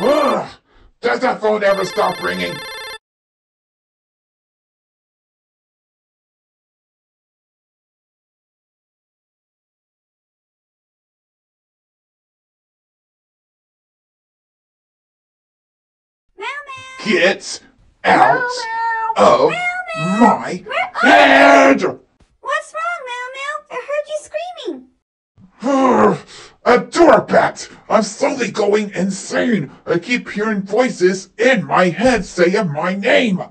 Ugh, does that phone ever stop ringing? Mao Mao. Get out Mao, of Mao. my Mao. head! Ugh, Adorabat! I'm slowly going insane. I keep hearing voices in my head saying my name.